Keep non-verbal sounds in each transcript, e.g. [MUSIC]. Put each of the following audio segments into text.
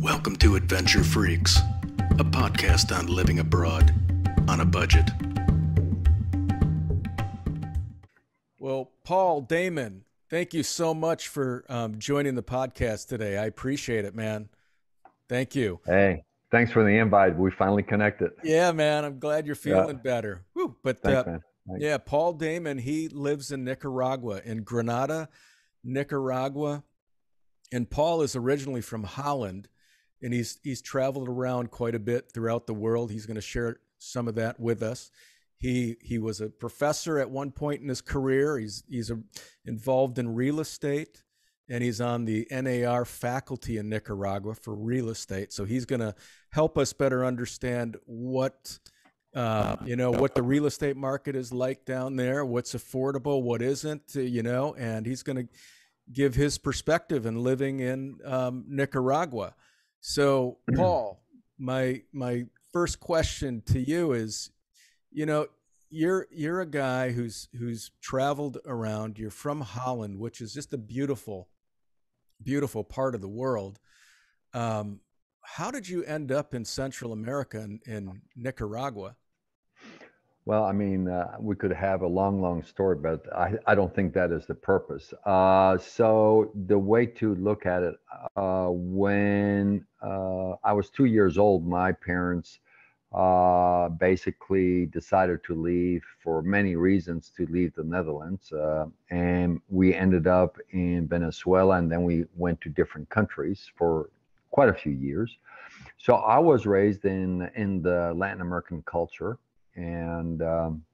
Welcome to Adventure Freaks, a podcast on living abroad on a budget. Well, Paul Daemen, thank you so much for um, joining the podcast today. I appreciate it, man. Thank you. Hey, thanks for the invite. We finally connected. Yeah, man. I'm glad you're feeling yeah. better. Woo. But thanks, uh, Thanks. yeah, Paul Daemen, he lives in Nicaragua, in Granada, Nicaragua. And Paul is originally from Holland and he's he's traveled around quite a bit throughout the world. He's going to share some of that with us. He he was a professor at one point in his career. He's he's a, involved in real estate, and he's on the NAR faculty in Nicaragua for real estate. So he's going to help us better understand what uh, you know what the real estate market is like down there, what's affordable, what isn't, you know, and he's going to give his perspective in living in um, Nicaragua. So, Paul, my my first question to you is, you know, you're you're a guy who's who's traveled around. You're from Holland, which is just a beautiful, beautiful part of the world. Um, how did you end up in Central America in, in Nicaragua? Well, I mean, uh, we could have a long, long story, but I, I don't think that is the purpose. Uh, so the way to look at it, uh, when uh, I was two years old, my parents uh, basically decided to leave for many reasons to leave the Netherlands, uh, and we ended up in Venezuela, and then we went to different countries for quite a few years. So I was raised in in the Latin American culture and um,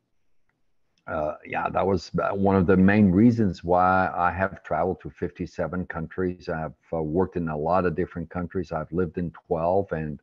uh, yeah, that was one of the main reasons why I have traveled to 57 countries. I've uh, worked in a lot of different countries. I've lived in 12 and,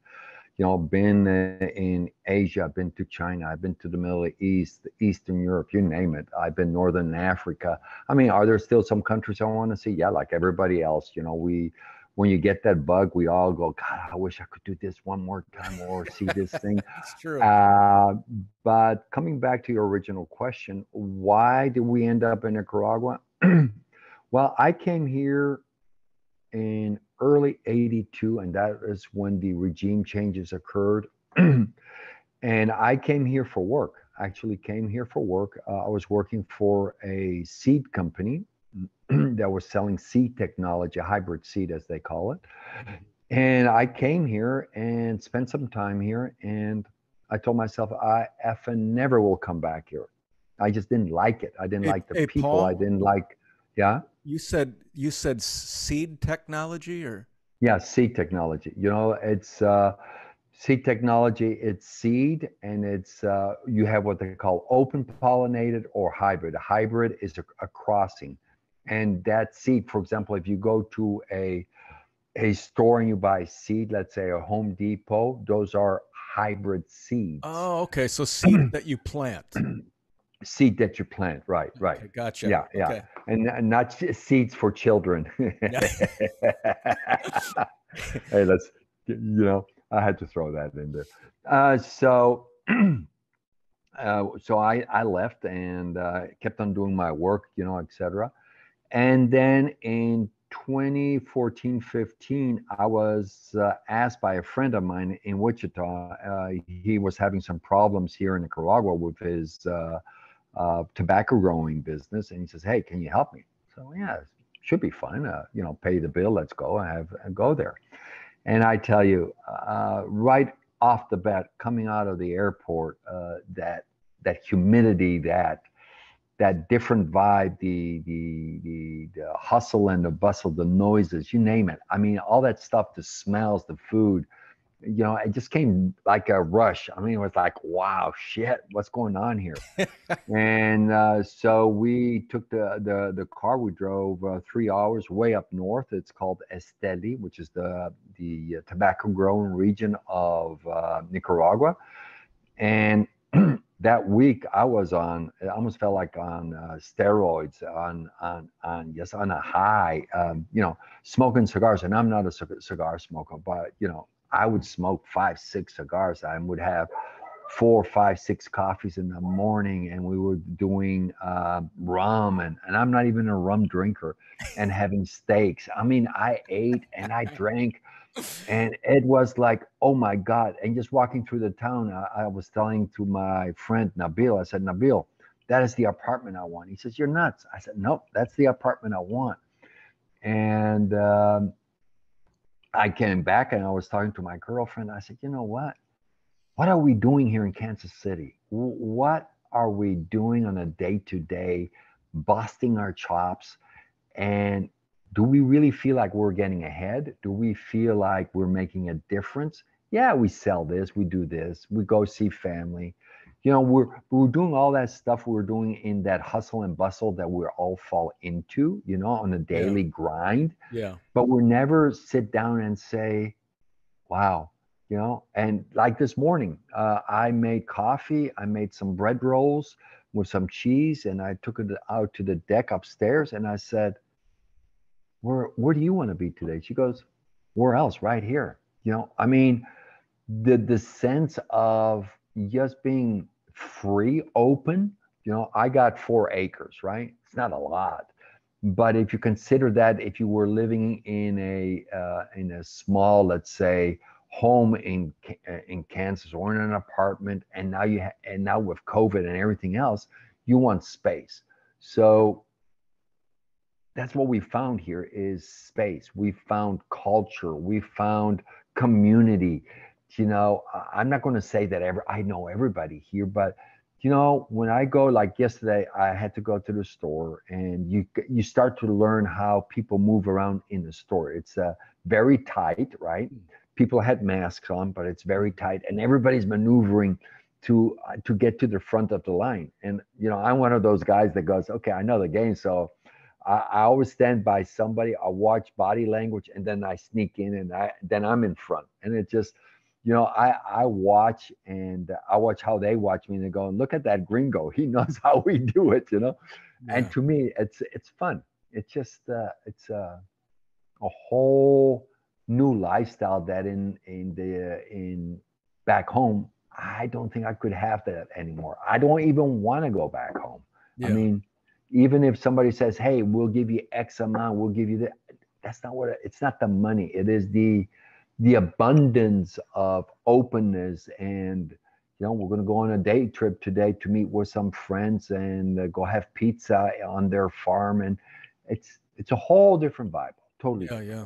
you know, been in Asia, I've been to China, I've been to the Middle East, Eastern Europe, you name it. I've been Northern Africa. I mean, are there still some countries I want to see? Yeah, like everybody else, you know, we, when you get that bug, we all go, God, I wish I could do this one more time or see this [LAUGHS] thing. It's true. Uh, but coming back to your original question, why did we end up in Nicaragua? [CLEARS THROAT] well, I came here in early 82, and that is when the regime changes occurred. [CLEARS THROAT] and I came here for work. I actually came here for work. Uh, I was working for a seed company [CLEARS THROAT] that was selling seed technology, hybrid seed as they call it. And I came here and spent some time here, and I told myself I effing never will come back here. I just didn't like it. I didn't hey, like the hey, people. Paul, I didn't like, yeah. You said you said seed technology or yeah, seed technology. You know, it's uh, seed technology. It's seed, and it's uh, you have what they call open pollinated or hybrid. A hybrid is a, a crossing and that seed for example if you go to a a store and you buy seed let's say a home depot those are hybrid seeds. Oh okay. So seed [CLEARS THROAT] that you plant. Seed that you plant right right. okay, gotcha. Yeah yeah. Okay. and, and not seeds for children. [LAUGHS] Hey let's you know i had to throw that in there. Uh, so [CLEARS THROAT] uh, so I, I left and uh, kept on doing my work, you know, etc. And then in 2014 15, I was uh, asked by a friend of mine in Wichita. Uh, he was having some problems here in Nicaragua with his uh, uh tobacco growing business. And he says, Hey, can you help me? So, yeah, should be fun. Uh, you know, pay the bill, let's go, have go there. And I tell you, uh, right off the bat, coming out of the airport, that that humidity, that that different vibe, the, the, the the hustle and the bustle, the noises, you name it. I mean, all that stuff, the smells, the food, you know, it just came like a rush. I mean, it was like, wow, shit, what's going on here? [LAUGHS] and uh, so we took the the the car. We drove uh, three hours way up north. It's called Esteli, which is the the tobacco growing region of uh, Nicaragua, and [CLEARS THROAT] that week I was on, it almost felt like on uh, steroids, on on on yes, on a high, um, you know, smoking cigars. And I'm not a cigar smoker, but you know, I would smoke five, six cigars. I would have four, five, six coffees in the morning, and we were doing uh, rum, and, and I'm not even a rum drinker, and having steaks. I mean, I ate and I drank, and it was like, oh my God. And just walking through the town, I, I was telling to my friend Nabil, I said, Nabil, that is the apartment I want. He says, You're nuts. I said, Nope, that's the apartment I want. And um, I came back and I was talking to my girlfriend. I said, You know what? What are we doing here in Kansas City? What are we doing on a day to day, busting our chops? And do we really feel like we're getting ahead? Do we feel like we're making a difference? Yeah, we sell this, we do this, we go see family you know we're we're doing all that stuff we're doing in that hustle and bustle that we all fall into you know on a daily yeah. grind yeah but we never sit down and say wow you know and like this morning uh, i made coffee i made some bread rolls with some cheese and i took it out to the deck upstairs and i said where where do you want to be today she goes where else right here you know i mean the the sense of just being free, open, you know, I got four acres, right? It's not a lot, but if you consider that if you were living in a uh, in a small, let's say, home in uh, in Kansas or in an apartment, and now you ha- and now with COVID and everything else, you want space. So that's what we found here is space. We found culture. We found community you know, I'm not going to say that ever. I know everybody here, but you know, when I go like yesterday, I had to go to the store, and you you start to learn how people move around in the store. It's uh, very tight, right? Hmm. People had masks on, but it's very tight, and everybody's maneuvering to uh, to get to the front of the line. And you know, I'm one of those guys that goes, okay, I know the game, so I, I always stand by somebody. I watch body language, and then I sneak in, and I then I'm in front, and it just you know, I I watch and I watch how they watch me and they go look at that gringo. [LAUGHS] He knows how we do it, you know. Yeah. And to me, it's it's fun. It's just uh, it's a a whole new lifestyle that in in the in back home I don't think I could have that anymore. I don't even want to go back home. Yeah. I mean, even if somebody says, "Hey, we'll give you X amount, we'll give you that," that's not what it, it's not the money. It is the the abundance of openness and you know we're going to go on a day trip today to meet with some friends and uh, go have pizza on their farm and it's it's a whole different vibe. Totally yeah yeah.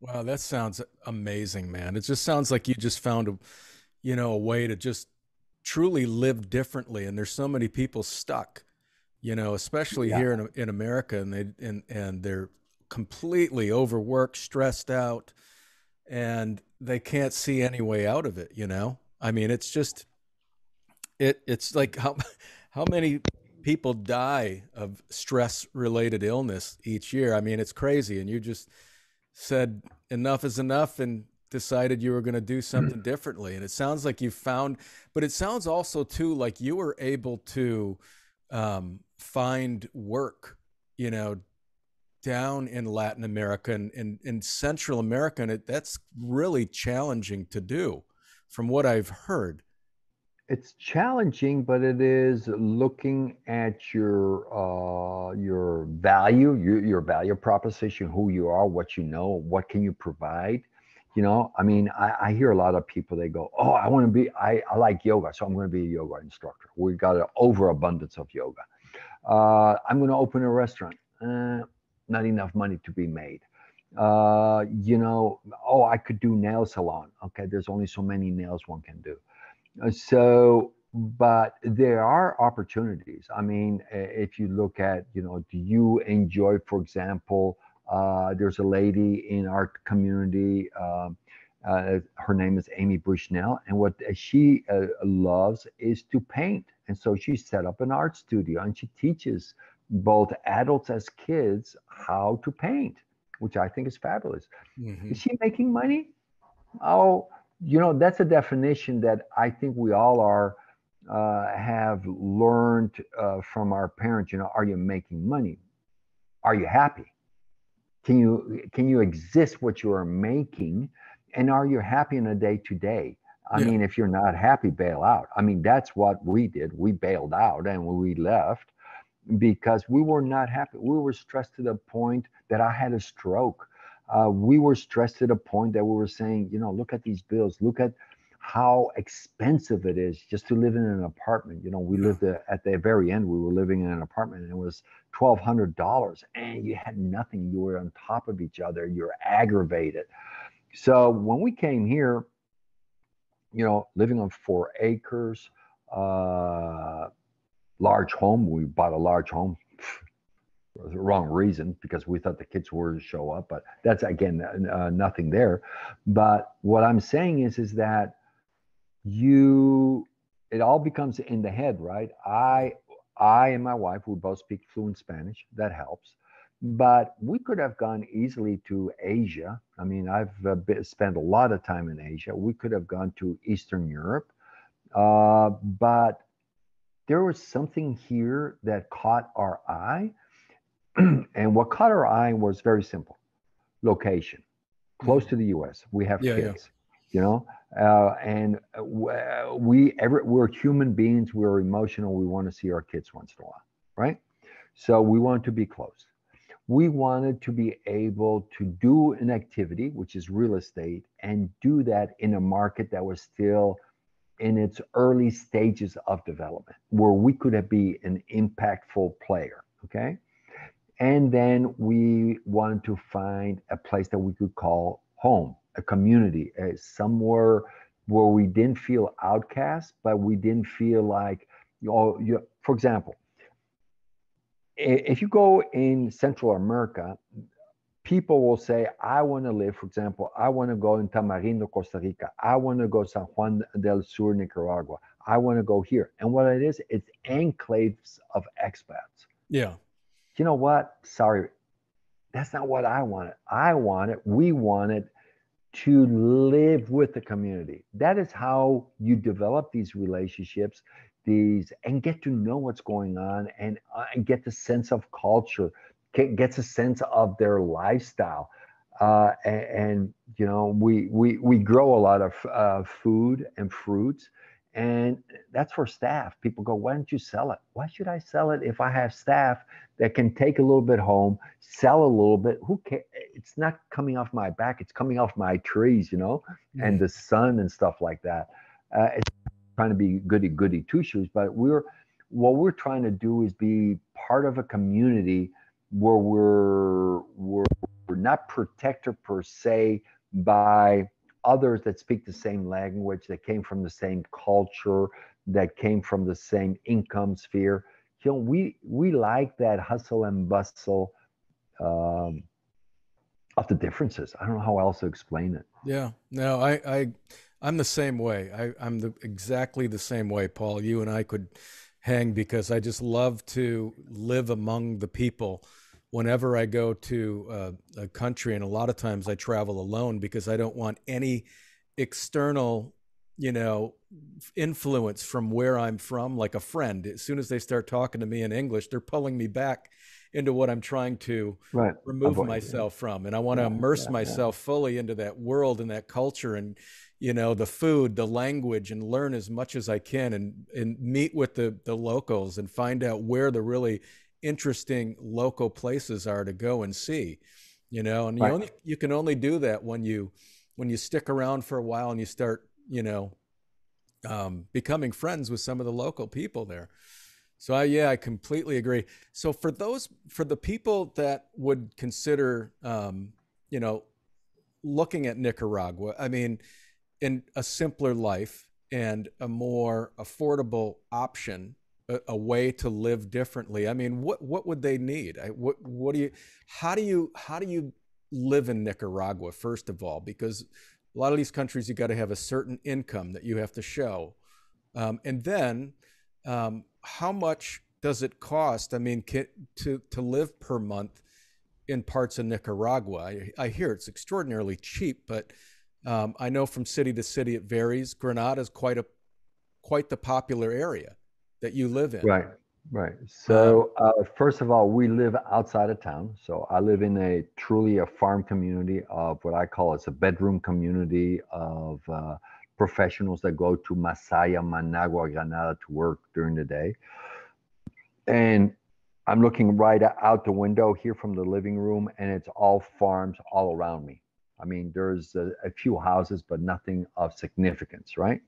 Wow that sounds amazing man. It just sounds like you just found a you know a way to just truly live differently and there's so many people stuck you know especially yeah. here in, in america and they and and they're completely overworked stressed out and they can't see any way out of it you know i mean it's just it it's like how [LAUGHS] how many people die of stress related illness each year i mean it's crazy and you just said enough is enough and decided you were going to do something differently and it sounds like you found but it sounds also too like you were able to um, find work you know down in Latin America and in, Central America, and it, that's really challenging to do, from what I've heard. It's challenging, but it is looking at your uh, your value, your, your value proposition, who you are, what you know, what can you provide. You know, I mean, I, I hear a lot of people. They go, "Oh, I want to be. I, I like yoga, so I'm going to be a yoga instructor. We've got an overabundance of yoga. Uh, I'm going to open a restaurant. Uh, not enough money to be made. Uh, you know, oh, I could do nail salon. Okay, there's only so many nails one can do. Uh, so, but there are opportunities. I mean, if you look at, you know, do you enjoy, for example, uh, there's a lady in our community. Um, uh, her name is Amy Bushnell, and what she uh, loves is to paint. And so she set up an art studio and she teaches both adults as kids how to paint, which I think is fabulous. Mm-hmm. Is she making money? Oh, you know, that's a definition that I think we all are uh, have learned uh, from our parents. You know, are you making money? Are you happy? Can you can you exist what you are making? And are you happy in a day to day? I Yeah. mean, if you're not happy, bail out. I mean, that's what we did. We bailed out and we left because we were not happy. We were stressed to the point that I had a stroke. Uh, we were stressed to the point that we were saying, you know, look at these bills. Look at how expensive it is just to live in an apartment. You know, we lived uh, at the very end. We were living in an apartment, and it was twelve hundred dollars, and you had nothing. You were on top of each other. You're aggravated. So when we came here, you know, living on four acres, uh, large home. We bought a large home. [LAUGHS] For the wrong reason because we thought the kids were to show up, but that's again uh, nothing there. But what I'm saying is, is that you, it all becomes in the head, right? I, I and my wife, we both speak fluent Spanish. That helps. But we could have gone easily to Asia. I mean, I've uh, been, spent a lot of time in Asia. We could have gone to Eastern Europe. Uh, but there was something here that caught our eye. [CLEARS THROAT] and what caught our eye was very simple location, close to the US. We have Yeah, yeah. You know, uh, and uh, uh, we ever we're human beings. We're emotional. We want to see our kids once in a while, right? So we want to be close. We wanted to be able to do an activity, which is real estate, and do that in a market that was still in its early stages of development, where we could have be an impactful player. Okay. And then we wanted to find a place that we could call home, a community, uh, somewhere where we didn't feel outcast, but we didn't feel like, you know, you, for example, if you go in Central America, people will say, I want to live, for example, I want to go in Tamarindo, Costa Rica. I want to go San Juan del Sur, Nicaragua. I want to go here. And what it is, it's enclaves of expats Yeah. you know what? Sorry, that's not what I wanted. I wanted, we wanted to live with the community. That is how you develop these relationships, these and get to know what's going on and, uh, and get the sense of culture, get, gets a sense of their lifestyle. Uh, and, and you know, we we we grow a lot of uh, food and fruits, and that's for staff. People go, why don't you sell it? Why should I sell it if I have staff that can take a little bit home, sell a little bit? Who cares? It's not coming off my back. It's coming off my trees, you know, and the sun and stuff like that. Uh, it's trying to be goody goody two shoes, but we're what we're trying to do is be part of a community where we're we're, we're not protected per se by others that speak the same language, that came from the same culture, that came from the same income sphere. You know, we we like that hustle and bustle um, of the differences. I don't know how else to explain it. Yeah, no, I, I, I'm the same way. I, I'm the exactly the same way, Paul. You and I could hang because I just love to live among the people. Whenever I go to uh, a country, and a lot of times I travel alone because I don't want any external, you know, influence from where I'm from, like a friend. As soon as they start talking to me in English, they're pulling me back into what I'm trying to Right. remove Avoid, yeah. myself from and i want to Yeah, immerse yeah, yeah. myself fully into that world and that culture and you know the food the language and learn as much as i can and and meet with the the locals and find out where the really interesting local places are to go and see you know and you only you can only do that when you when you stick around for a while and you start you know um, becoming friends with some of the local people there so I, yeah, I completely agree. So for those, for the people that would consider, um, you know, looking at Nicaragua, I mean, in a simpler life and a more affordable option, a, a way to live differently. I mean, what what would they need? I, what what do you, how do you how do you live in Nicaragua first of all? Because a lot of these countries, you got to have a certain income that you have to show, um, and then um, how much does it cost? I mean, ca to to live per month in parts of Nicaragua. I, I hear it's extraordinarily cheap, but um, I know from city to city it varies. Granada is quite a quite the popular area that you live in. Right, right. So uh, first of all, we live outside of town. So I live in a truly a farm community of what I call it's a bedroom community of uh, professionals that go to Masaya, Managua, Granada to work during the day. And I'm looking right out the window here from the living room, and it's all farms all around me. I mean, there's a, a few houses, but nothing of significance, right?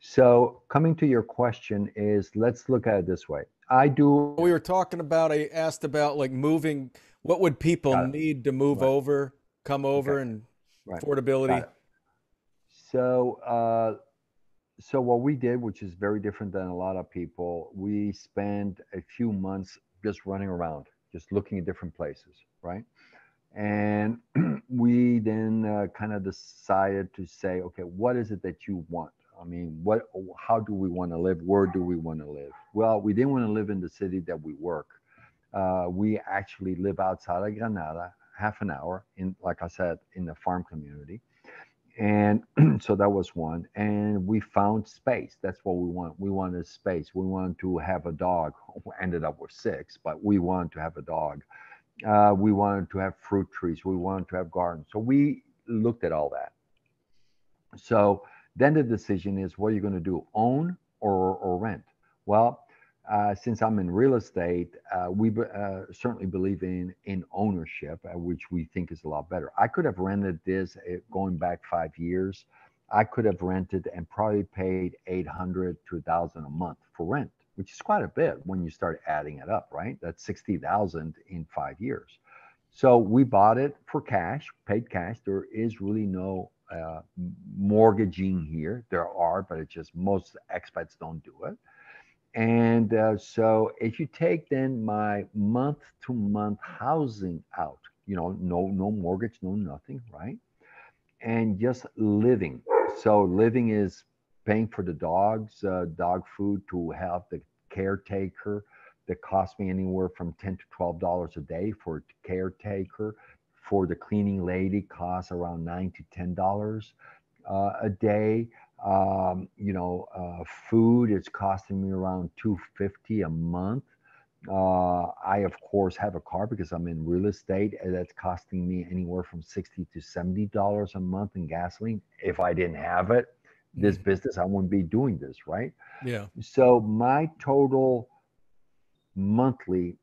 So, coming to your question, is let's look at it this way. I do. We were talking about. I asked about like moving. What would people need to move right. over, come over, okay. and right. affordability? So, uh, so what we did, which is very different than a lot of people, we spent a few months just running around, just looking at different places, right? And [CLEARS THROAT] we then uh, kind of decided to say, okay, what is it that you want? I mean, what? How do we want to live? Where do we want to live? Well, we didn't want to live in the city that we work. Uh, we actually live outside of Granada, half an hour in, like I said, in the farm community. And [CLEARS THROAT] so that was one. And we found space. That's what we want. We wanted space. We wanted to have a dog. We ended up with six but we wanted to have a dog. Uh, we wanted to have fruit trees. We wanted to have gardens. So we looked at all that. So then the decision is what are you going to do own or, or rent well uh, since I'm in real estate, uh, we uh, certainly believe in in ownership, uh, which we think is a lot better. I could have rented this uh, going back five years. I could have rented and probably paid 800 to 1,000 a month for rent, which is quite a bit when you start adding it up, right? That's 60,000 in five years. So we bought it for cash, paid cash. There is really no uh, mortgaging here. There are, but it's just most expats don't do it. And uh, so if you take then my month to month housing out, you know, no no mortgage, no nothing, right? And just living. So living is paying for the dogs, uh, dog food to have the caretaker that costs me anywhere from 10 to 12 dollars a day for a caretaker for the cleaning lady costs around 9 to 10 dollars uh, a day um, you know, uh, food is costing me around 250 a month. Uh, I of course have a car because I'm in real estate, and that's costing me anywhere from 60 to 70 dollars a month in gasoline. If I didn't have it, this mm. business, I wouldn't be doing this, right? Yeah. So my total monthly,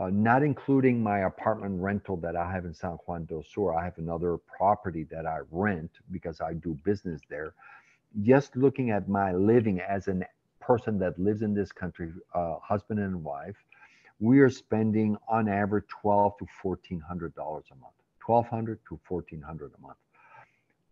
uh, not including my apartment rental that I have in San Juan del Sur, I have another property that I rent because I do business there just looking at my living as a person that lives in this country, uh, husband and wife, we are spending on average twelve to fourteen hundred dollars a month. Twelve hundred to fourteen hundred a month.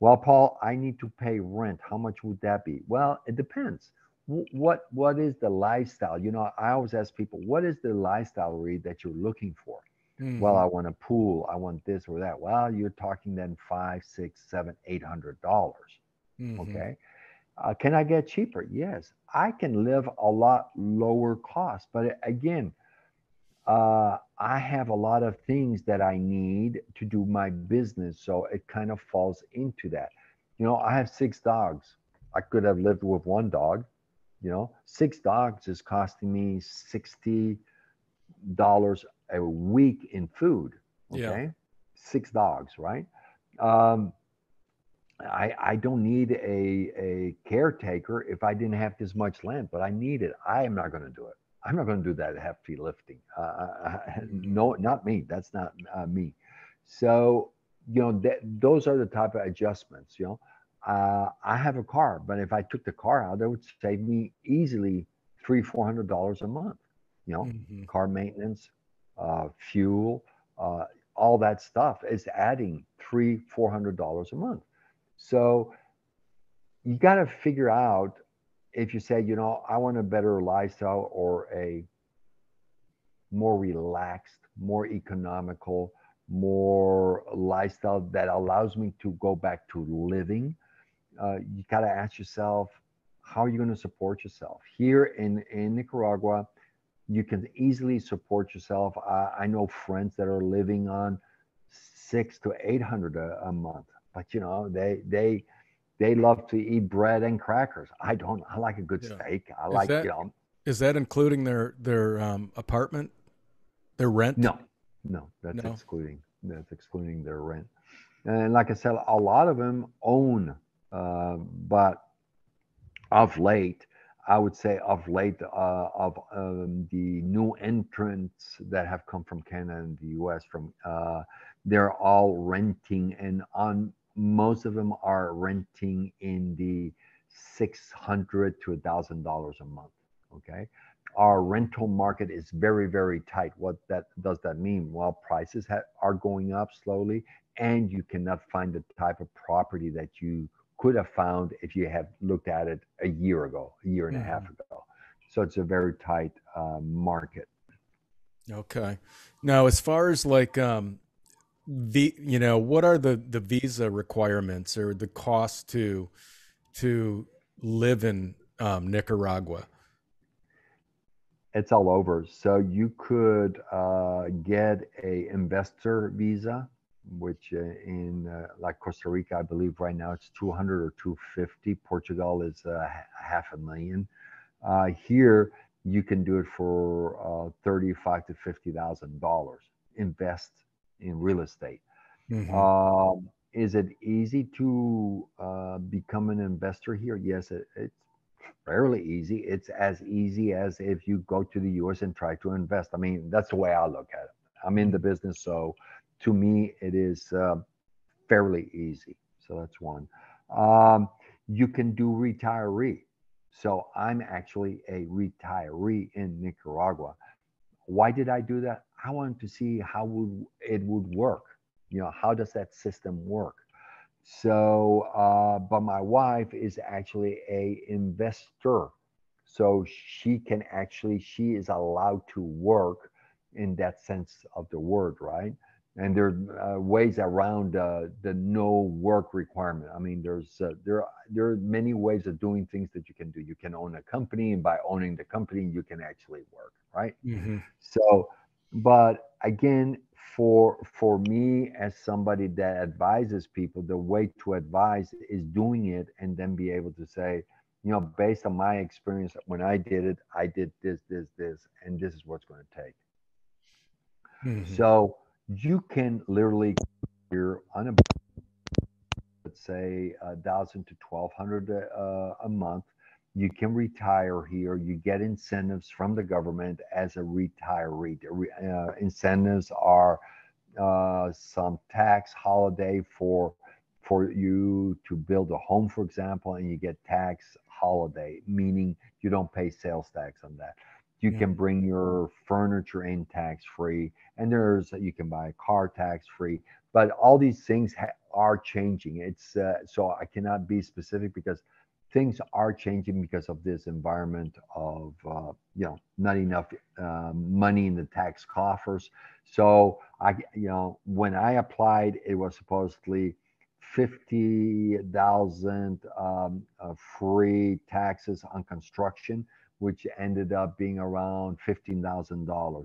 Well, Paul, I need to pay rent. How much would that be? Well, it depends. What what is the lifestyle? You know, I always ask people, what is the lifestyle read that you're looking for? Mm-hmm. Well, I want a pool. I want this or that. Well, you're talking then five, six, seven, eight hundred dollars. Mm-hmm. Okay. Uh, can I get cheaper? Yes, I can live a lot lower cost. But again, uh, I have a lot of things that I need to do my business. So it kind of falls into that. You know, I have six dogs. I could have lived with one dog. You know, six dogs is costing me $60 a week in food. Okay. Yeah. Six dogs, right? Um, I, I don't need a, a caretaker if I didn't have this much land, but I need it. I am not going to do it. I'm not going to do that hefty lifting. Uh, uh, uh, [LAUGHS] no, not me. That's not uh, me. So, you know, th- those are the type of adjustments. You know, uh, I have a car, but if I took the car out, that would save me easily three, four hundred dollars a month. You know, mm-hmm. car maintenance, uh, fuel, all that stuff is adding three, four hundred dollars a month. So you got to figure out if you say, you know, I want a better lifestyle or a more relaxed, more economical, more lifestyle that allows me to go back to living. Uh, you got to ask yourself, how are you going to support yourself? Here in, in Nicaragua, you can easily support yourself. I, I know friends that are living on six to 800 a, a month but you know they they they love to eat bread and crackers. I don't. I like a good yeah. steak. I is like that, you know. Is that including their their um, apartment, their rent? No, no, that's no. excluding. That's excluding their rent. And like I said, a lot of them own, uh, but of late, I would say of late uh, of um, the new entrants that have come from Canada and the U.S. from uh, they're all renting and on most of them are renting in the six hundred to a thousand dollars a month. Okay, our rental market is very very tight. What that does that mean? Well, prices ha- are going up slowly, and you cannot find the type of property that you could have found if you had looked at it a year ago, a year and mm-hmm. a half mm-hmm. ago. So it's a very tight uh, market. Okay. Now, as far as like um, the, you know, what are the the visa requirements or the cost to to live in um, Nicaragua? It's all over. So you could uh, get a investor visa which uh, in uh, like Costa Rica, I believe right now it's 200 or 250. Portugal is uh, half a million. here, you can do it for 35 to 50 thousand dollars. Invest in real estate. Mm-hmm. Um, is it easy to uh, become an investor here? Yes, it, it's fairly easy. It's as easy as if you go to the US and try to invest. I mean, that's the way I look at it. I'm in the business, so to me, it is uh, fairly easy. So that's one. Um, you can do retiree. So I'm actually a retiree in Nicaragua. Why did I do that? I wanted to see how would it would work. You know, how does that system work? So, uh, but my wife is actually a investor, so she can actually she is allowed to work in that sense of the word, right? And there are uh, ways around uh, the no work requirement. I mean, there's uh, there there are many ways of doing things that you can do. You can own a company, and by owning the company, you can actually work, right? Mm-hmm. So, but again, for for me as somebody that advises people, the way to advise is doing it, and then be able to say, you know, based on my experience when I did it, I did this, this, this, and this is what's going to take. Mm-hmm. So you can literally here on a let's say a thousand to twelve hundred uh, a month. You can retire here. You get incentives from the government as a retiree. Uh, incentives are uh, some tax holiday for for you to build a home, for example, and you get tax holiday, meaning you don't pay sales tax on that. You yeah. can bring your furniture in tax free, and there's you can buy a car tax free. But all these things ha- are changing. It's uh, so I cannot be specific because things are changing because of this environment of uh, you know not enough uh, money in the tax coffers. So I you know when I applied, it was supposedly fifty thousand um, uh, free taxes on construction which ended up being around $15,000.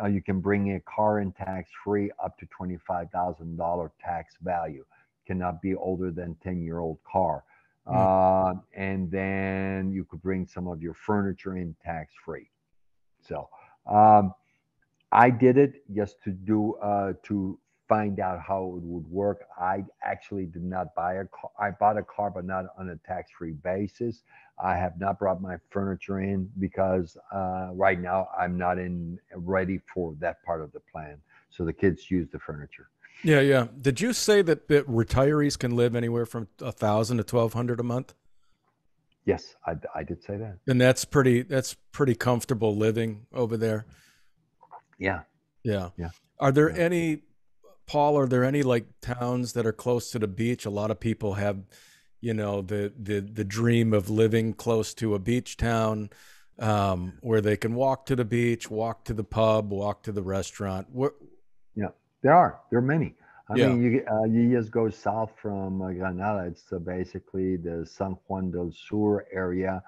Uh, you can bring a car in tax free up to $25,000 tax value. Cannot be older than 10 year old car. Mm. Uh, and then you could bring some of your furniture in tax free. So um, I did it just to do uh, to find out how it would work. I actually did not buy a car. I bought a car, but not on a tax-free basis. I have not brought my furniture in because uh, right now I'm not in ready for that part of the plan. So the kids use the furniture. Yeah, yeah. Did you say that, that retirees can live anywhere from a thousand to twelve hundred a month? Yes, I, I did say that. And that's pretty. That's pretty comfortable living over there. Yeah. Yeah. Yeah. Are there yeah. any Paul, are there any like towns that are close to the beach? A lot of people have, you know, the the the dream of living close to a beach town um, where they can walk to the beach, walk to the pub, walk to the restaurant. What? Yeah, there are. There are many. I yeah. mean, you uh, you just go south from uh, Granada. It's uh, basically the San Juan del Sur area,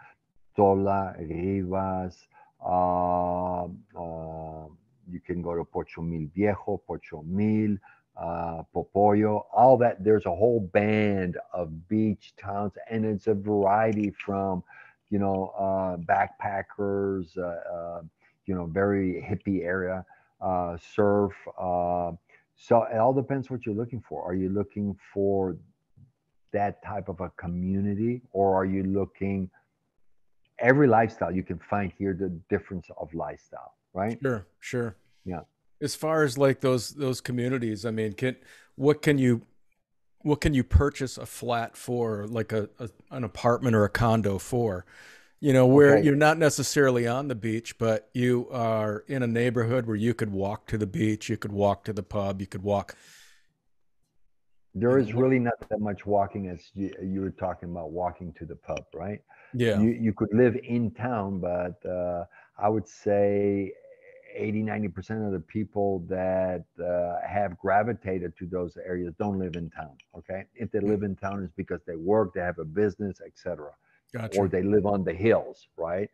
Tola, Rivas. Uh, uh you can go to Pochomil Viejo, Pochomil, uh, Popoyo, all that. There's a whole band of beach towns, and it's a variety from, you know, uh, backpackers, uh, uh you know, very hippie area, uh, surf. Uh, so it all depends what you're looking for. Are you looking for that type of a community, or are you looking every lifestyle you can find here the difference of lifestyle, right? Sure, sure. Yeah. As far as like those those communities, I mean, can what can you what can you purchase a flat for, like a, a an apartment or a condo for? You know, where Okay. you're not necessarily on the beach, but you are in a neighborhood where you could walk to the beach, you could walk to the pub, you could walk. There is really not that much walking as you, you were talking about walking to the pub, right? Yeah. You you could live in town, but uh, I would say 80, 90% of the people that uh, have gravitated to those areas don't live in town. Okay. If they live in town, it's because they work, they have a business, etc. Gotcha. or they live on the hills, right?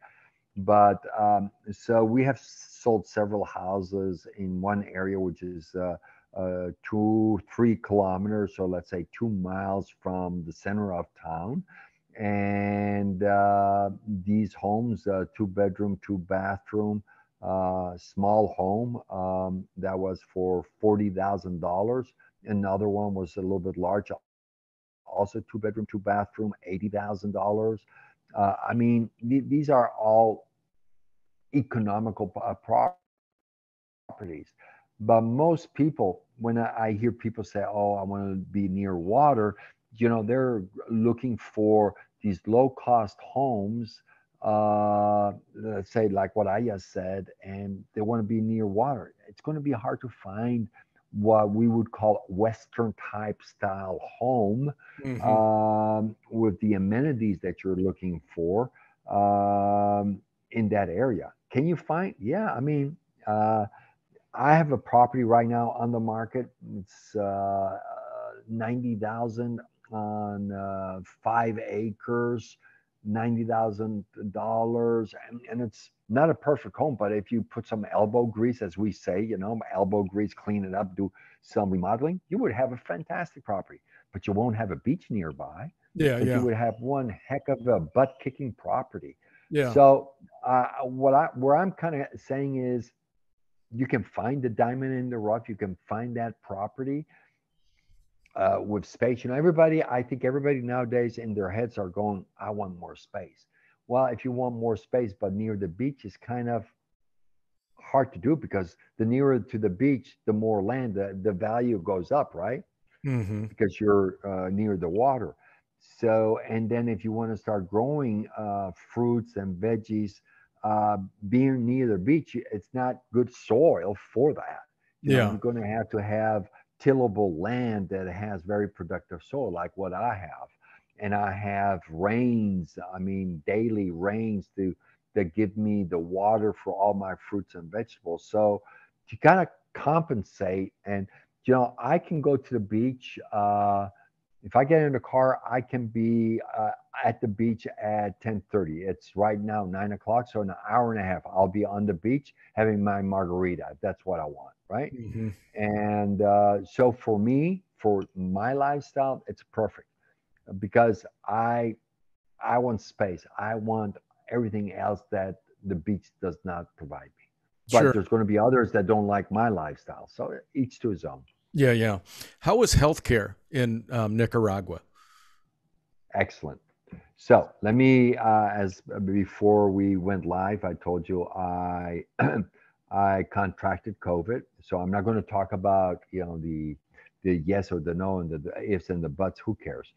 But um, so we have sold several houses in one area, which is uh, uh, two, three kilometers, so let's say two miles from the center of town. And uh, these homes, uh, two bedroom, two bathroom, uh, small home, um, that was for forty thousand dollars. Another one was a little bit larger, also two bedroom, two bathroom, eighty thousand dollars. Uh, I mean, th- these are all economical uh, properties. But most people, when I, I hear people say, "Oh, I want to be near water," you know, they're looking for these low-cost homes. Uh, let's say like what I just said, and they want to be near water. It's going to be hard to find what we would call Western type style home Mhm. um, with the amenities that you're looking for um, in that area. Can you find? Yeah, I mean, uh, I have a property right now on the market. It's uh, ninety thousand on uh, five acres, ninety thousand dollars, and and it's not a perfect home. But if you put some elbow grease, as we say, you know, elbow grease, clean it up, do some remodeling, you would have a fantastic property. But you won't have a beach nearby. yeah, yeah, you would have one heck of a butt kicking property. yeah. So uh, what I where I'm kind of saying is, you can find the diamond in the rough. You can find that property uh, with space. You know, everybody. I think everybody nowadays in their heads are going, "I want more space." Well, if you want more space, but near the beach is kind of hard to do because the nearer to the beach, the more land, the, the value goes up, right? hmm because you're uh, near the water. So, and then if you want to start growing uh, fruits and veggies, uh, being near the beach, it's not good soil for that. You know, Yeah. you're going to have to have tillable land that has very productive soil, like what I have. And I have rains, I mean, daily rains to that give me the water for all my fruits and vegetables. So to kind of compensate and you know, I can go to the beach. Uh, if I get in the car, I can be uh, at the beach at 10:30. It's right now nine o'clock, so in an hour and a half, I'll be on the beach having my margarita. That's what I want, right? hmm And uh, so for me, for my lifestyle, it's perfect because I I want space. I want everything else that the beach does not provide me. But Sure. there's going to be others that don't like my lifestyle. So each to his own. Yeah, yeah. How was healthcare in um, Nicaragua? Excellent. So let me, uh, as before we went live, I told you I [CLEARS THROAT] I contracted COVID. So I'm not going to talk about you know the the yes or the no and the, the ifs and the buts. Who cares?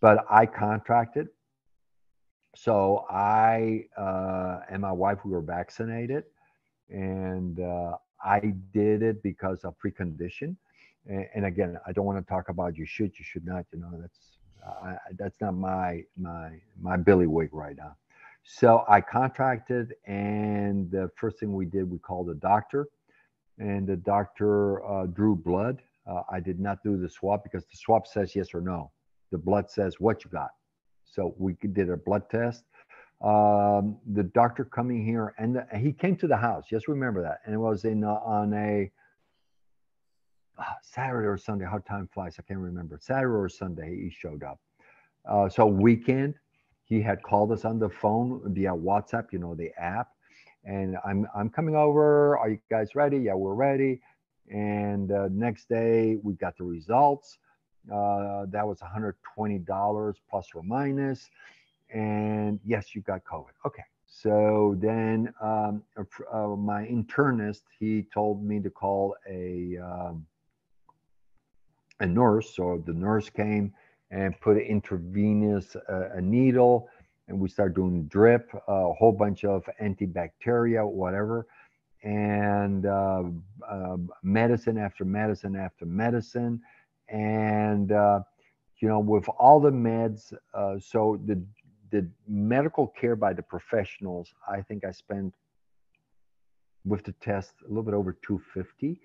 But I contracted. So I uh, and my wife we were vaccinated, and uh, I did it because of precondition. And, and again, I don't want to talk about you should, you should not. You know, that's I, that's not my my my billy-wig right now. So I contracted, and the first thing we did, we called a doctor, and the doctor uh, drew blood. Uh, I did not do the swab because the swab says yes or no. The blood says what you got. So we did a blood test. Um, the doctor coming here, and the, he came to the house. Just remember that, and it was in uh, on a ah, Saturday or Sunday. How time flies, I can't remember. Saturday or Sunday, he showed up. Uh, so weekend, he had called us on the phone via WhatsApp, you know, the app. And I'm I'm coming over. Are you guys ready? Yeah, we're ready. And uh, next day, we got the results. Uh, that was $120 plus or minus. and yes, you got COVID. Okay. So then um, uh, my internist, he told me to call a, um, a nurse. So the nurse came and put an intravenous uh, a needle and we start doing drip, a whole bunch of antibacteria, whatever, and uh, uh, medicine after medicine after medicine. And, uh, you know, with all the meds, uh, so the the medical care by the professionals, I think I spent with the test a little bit over 250.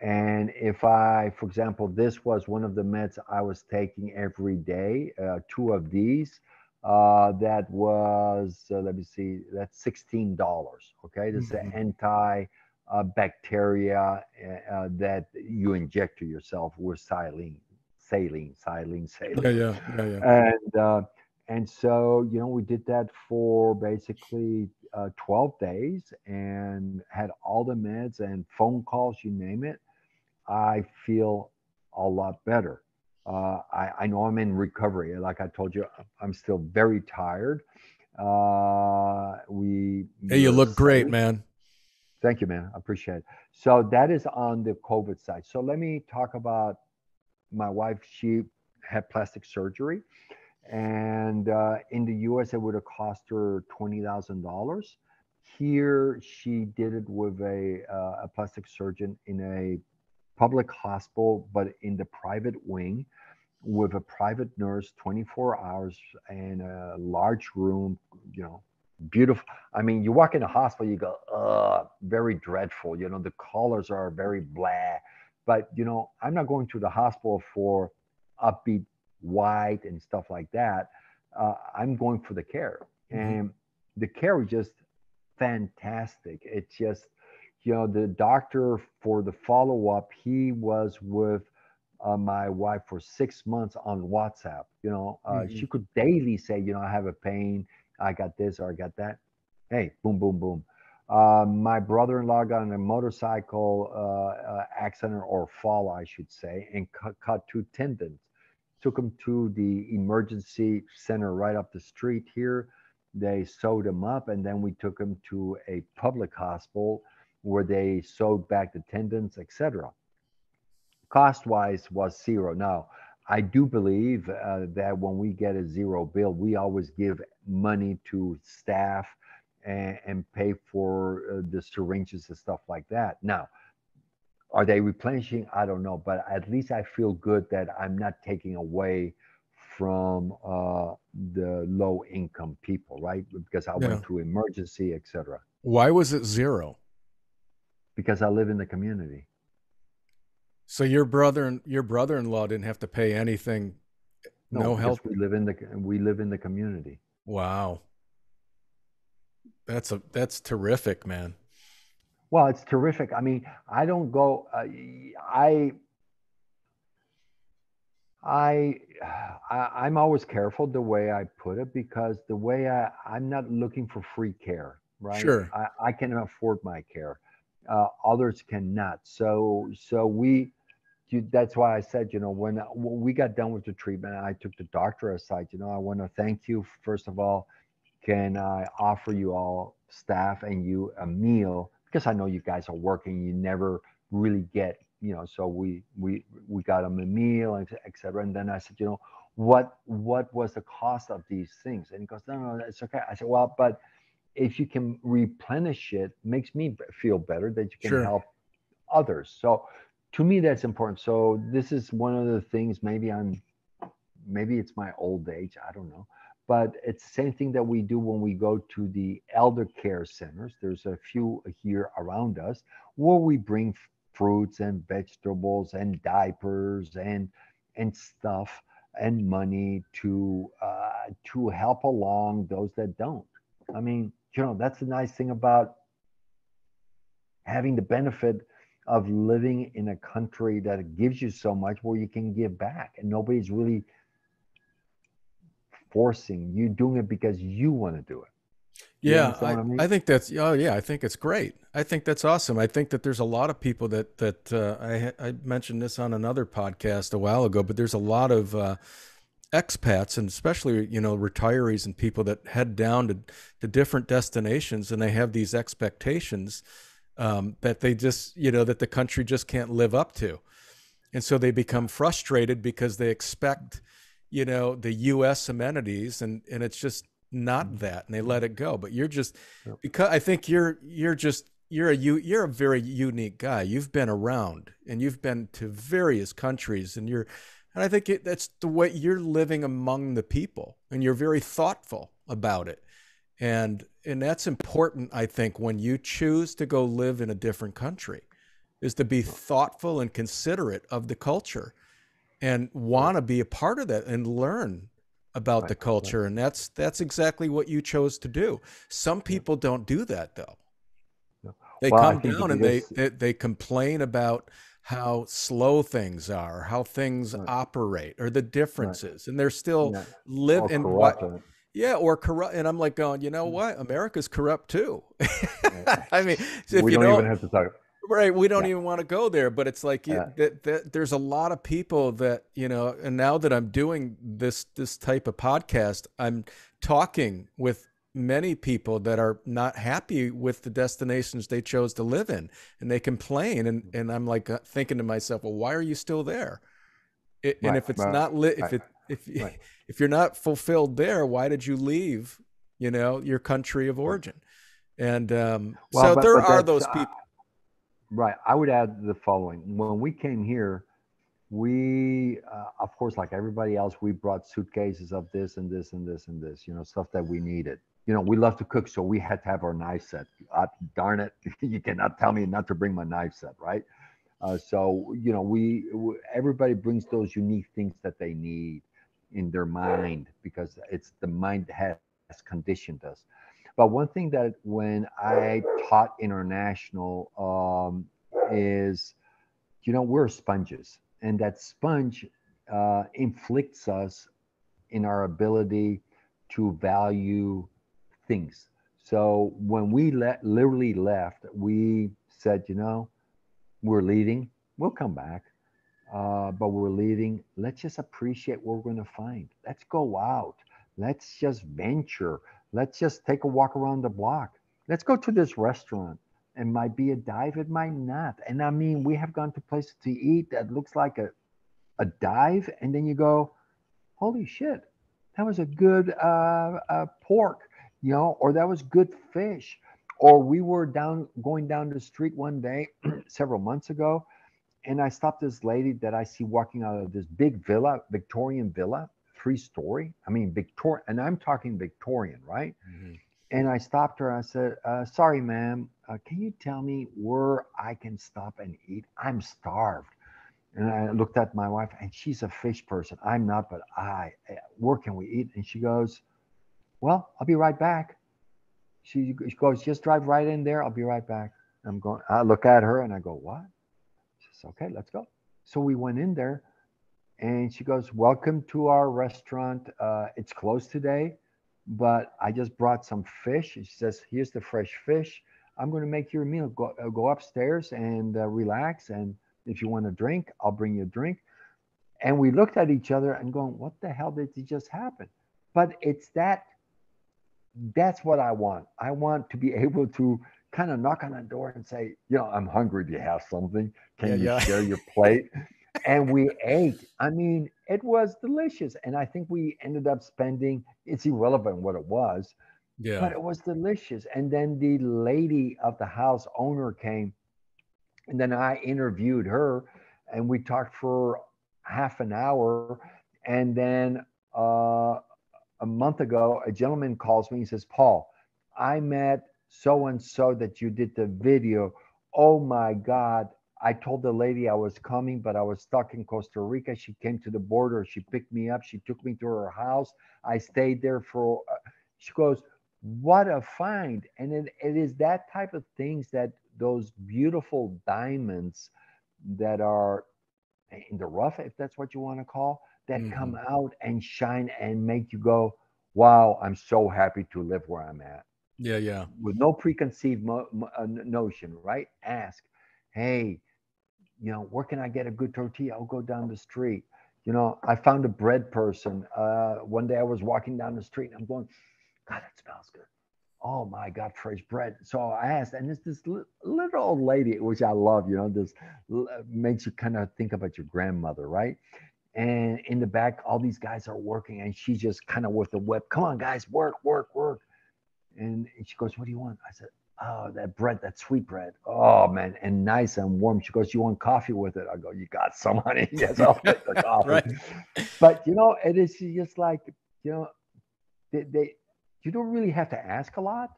And if I, for example, this was one of the meds I was taking every day, uh, two of these, uh, that was, uh, let me see, that's $16. Okay. This mm-hmm. is an anti uh, bacteria uh, that you inject to yourself with saline, saline, saline, saline. Yeah, yeah, yeah, yeah. And, uh, and so you know we did that for basically uh, 12 days and had all the meds and phone calls you name it i feel a lot better. Uh, I, I, know i'm in recovery. Like i told you i'm still very tired. Uh, we hey you look great man. Thank you man. I appreciate it. So that is on the covid side. So let me talk about my wife. She had plastic surgery and uh, in the US it would have cost her twenty thousand dollars. Here she did it with a uh, a plastic surgeon in a public hospital, but in the private wing with a private nurse 24 hours and a large room, you know, beautiful. I mean, you walk in a hospital, you go, uh, very dreadful. You know, the colors are very blah. But, you know, I'm not going to the hospital for upbeat white and stuff like that, uh, I'm going for the care. Mm-hmm. And the care was just fantastic. It's just, you know, the doctor for the follow up, he was with uh, my wife for six months on WhatsApp. You know, uh, mm-hmm. she could daily say, you know, I have a pain, I got this or I got that. Hey, boom, boom, boom. Uh, my brother-in-law got in a motorcycle uh, uh, accident or fall, I should say, and cut, cut two tendons took him to the emergency center right up the street here. They sewed him up, and then we took him to a public hospital where they sewed back the tendons, etc. Cost wise was zero. Now, I do believe uh, that when we get a zero bill, we always give money to staff and, and pay for uh, the syringes and stuff like that. Now, are they replenishing? I don't know, but at least I feel good that I'm not taking away from uh, the low income people, right? Because I yeah. went through emergency, etc. Why was it zero? Because I live in the community. So your brother and your brother-in-law didn't have to pay anything. No, no help. We live in the we live in the community. Wow. That's a that's terrific, man. Well, it's terrific. I mean, I don't go. Uh, I, I, I, am always careful the way I put it because the way I, I'm not looking for free care, right? Sure. I, I can afford my care. Uh, others cannot. So, so we. That's why I said, you know, when, we got done with the treatment, I took the doctor aside. You know, I want to thank you first of all. Can I offer you all staff and you a meal? because I know you guys are working, you never really get, you know, so we we we got them a meal, etc. And then I said, you know, what what was the cost of these things? And he goes, no, no, it's okay. I said, well, but if you can replenish it, makes me feel better that you can sure. help others. So to me, that's important. So this is one of the things. Maybe I'm, maybe it's my old age. I don't know but it's the same thing that we do when we go to the elder care centers. There's a few here around us where we bring fruits and vegetables and diapers and and stuff and money to uh, to help along those that don't. I mean, you know, that's the nice thing about having the benefit of living in a country that gives you so much where you can give back and nobody's really forcing you doing it because you want to do it. You yeah I, I, mean? I, think that's oh yeah i think it's great. I think that's awesome. I think that there's a lot of people that that uh, I, I mentioned this on another podcast a while ago but there's a lot of uh, expats and especially you know retirees and people that head down to, to different destinations and they have these expectations um, that they just you know that the country just can't live up to. And so they become frustrated because they expect you know the us amenities and and it's just not mm-hmm. that and they let it go. But you're just because i think you're you're just you're a you you're a very unique guy. You've been around and you've been to various countries and you're and I think it, that's the way you're living among the people and you're very thoughtful about it. And and that's important I think when you choose to go live in a different country is to be thoughtful and considerate of the culture and want to be a part of that and learn about right. the culture and that's that's exactly what you chose to do. Some people don't do that though. They well, come down and they, they they complain about how slow things are, how things right. operate, or the differences, right. and they're still yeah. live in what. Yeah, or corrupt, and I'm like going, you know mm. what? America's corrupt too. [LAUGHS] I mean, if we you don't even have to talk. Right, we don't yeah. even want to go there, but it's like yeah. that, that. There's a lot of people that you know, and now that I'm doing this this type of podcast, I'm talking with many people that are not happy with the destinations they chose to live in and they complain and, and i'm like uh, thinking to myself well why are you still there? It, right, and if it's right, not lit if right, it if [LAUGHS] if you're not fulfilled there why did you leave you know your country of origin? And um, well, so but, there but are those uh, people right i would add the following. When we came here we uh, of course like everybody else we brought suitcases of this and this and this and this you know stuff that we needed you know, we love to cook, so we had to have our knife set. Uh, darn it, [LAUGHS] you cannot tell me not to bring my knife set, right? Uh, so you know, we, we everybody brings those unique things that they need in their mind because it's the mind that has conditioned us. But one thing that when I taught international um, is, you know, we're sponges, and that sponge uh, inflicts us in our ability to value things. So when we let literally left, we said, you know, we're leaving. We'll come back, uh, but we're leaving. Let's just appreciate what we're going to find. Let's go out. Let's just venture. Let's just take a walk around the block. Let's go to this restaurant. It might be a dive. It might not. And I mean, we have gone to places to eat that looks like a, a dive, and then you go, holy shit, that was a good uh, uh, pork you know, or that was good fish. Or we were down going down the street one day [CLEARS THROAT] several months ago, and I stopped this lady that I see walking out of this big villa, Victorian villa, three story. I mean, Victorian, and I'm talking Victorian, right? Mm-hmm. And I stopped her. I said, uh, "Sorry, ma'am, uh, can you tell me where I can stop and eat? I'm starved." And I looked at my wife, and she's a fish person. I'm not, but I. Eh, where can we eat? And she goes, well, I'll be right back. She, she goes, just drive right in there. I'll be right back. I'm going, I look at her and I go, what? She says, okay, let's go. So we went in there and she goes, welcome to our restaurant. Uh, it's closed today, but I just brought some fish. She says, here's the fresh fish. I'm going to make your meal. Go, uh, go upstairs and uh, relax. And if you want a drink, I'll bring you a drink. And we looked at each other and going, what the hell did just happen? But it's that that's what I want. I want to be [LAUGHS] able to kind of knock on the door and say, you know, I'm hungry. Do you have something? Can yeah, you yeah. share your [LAUGHS] plate? and we ate. I mean, it was delicious. And I think we ended up spending, it's irrelevant what it was, yeah. but it was delicious. And then the lady of the house owner came, and then I interviewed her, and we talked for half an hour. And then uh, a month ago, a gentleman calls me. He says, Paul, I met so and so that you did the video. Oh my God. I told the lady I was coming, but I was stuck in Costa Rica. She came to the border. She picked me up. She took me to her house. I stayed there for, uh, she goes, What a find. And it, it is that type of things that those beautiful diamonds that are in the rough, if that's what you want to call, that mm-hmm. come out and shine and make you go, wow, I'm so happy to live where I'm at. Yeah, yeah. With no preconceived mo- mo- uh, notion, right? Ask, hey, you know, where can I get a good tortilla? I'll go down the street. You know, I found a bread person. Uh, one day I was walking down the street and I'm going, God, that smells good. Oh my God, fresh bread. So I asked, and it's this little old lady, which I love, you know, this makes you kind of think about your grandmother, right? And in the back, all these guys are working, and she's just kind of with the whip. Come on, guys, work, work, work. And she goes, What do you want? I said, Oh, that bread, that sweet bread. Oh man, and nice and warm. She goes, You want coffee with it? I go, You got some, honey. [LAUGHS] yes, I'll take the [LAUGHS] coffee. right. But you know, it is just like, you know, they, they you don't really have to ask a lot.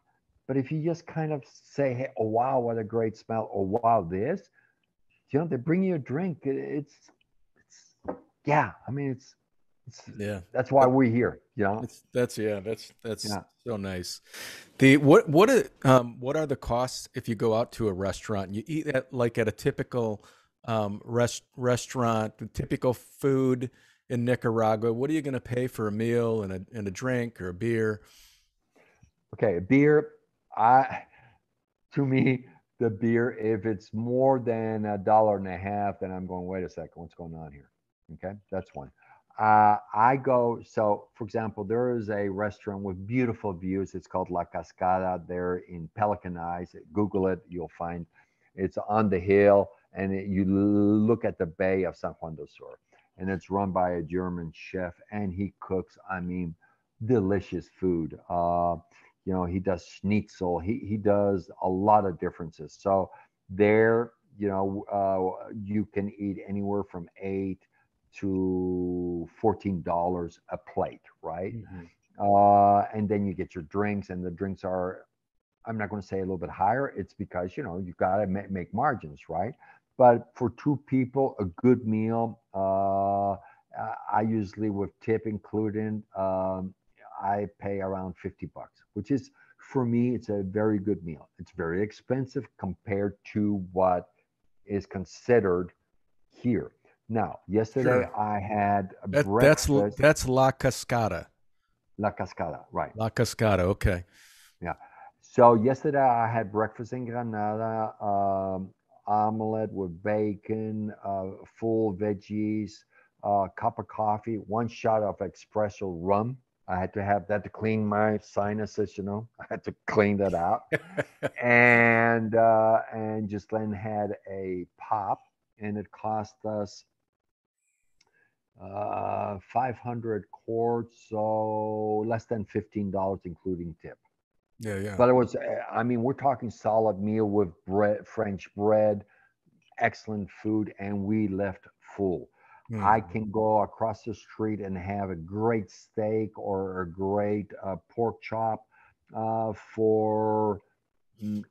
But if you just kind of say, Hey, oh wow, what a great smell, or oh, wow, this, you know, they bring you a drink. It's yeah, I mean it's yeah. that's why we're here you know? It's, that's yeah that's that's yeah. so nice. The what what are, um what are the costs if you go out to a restaurant? And you eat at like at a typical um rest restaurant the typical food in nicaragua what are you going to pay for a meal and a, and a drink or a beer? Okay a beer i to me the beer if it's more than a dollar and a half then i'm going wait a second what's going on here okay that's one uh, I go, so for example, there is a restaurant with beautiful views. It's called La Cascada there in Pelican Eyes. Google it, you'll find it's on the hill and it, you look at the bay of San Juan del Sur. And it's run by a German chef and he cooks, I mean, delicious food. Uh, you know, he does schnitzel, he, he does a lot of differences. So there, you know, uh, you can eat anywhere from eight to $14 a plate, right? Mm-hmm. Uh, and then you get your drinks, and the drinks are, I'm not going to say a little bit higher. It's because, you know, you've got to ma- make margins, right? But for two people, a good meal, uh, I usually with tip included, um, I pay around 50 bucks, which is for me, it's a very good meal. It's very expensive compared to what is considered here. Now, yesterday sure. I had that, breakfast. That's that's La Cascada. La Cascada, right? La Cascada. Okay. Yeah. So yesterday I had breakfast in Granada, um, omelet with bacon, uh, full veggies, uh, cup of coffee, one shot of espresso rum. I had to have that to clean my sinuses, you know. [LAUGHS] I had to clean that out, [LAUGHS] and uh, and just then had a pop, and it cost us uh, 500 quarts, so less than $15, including tip. Yeah, yeah. But it was, I mean, we're talking solid meal with bread, French bread, excellent food, and we left full. Mm. I can go across the street and have a great steak or a great uh, pork chop uh, for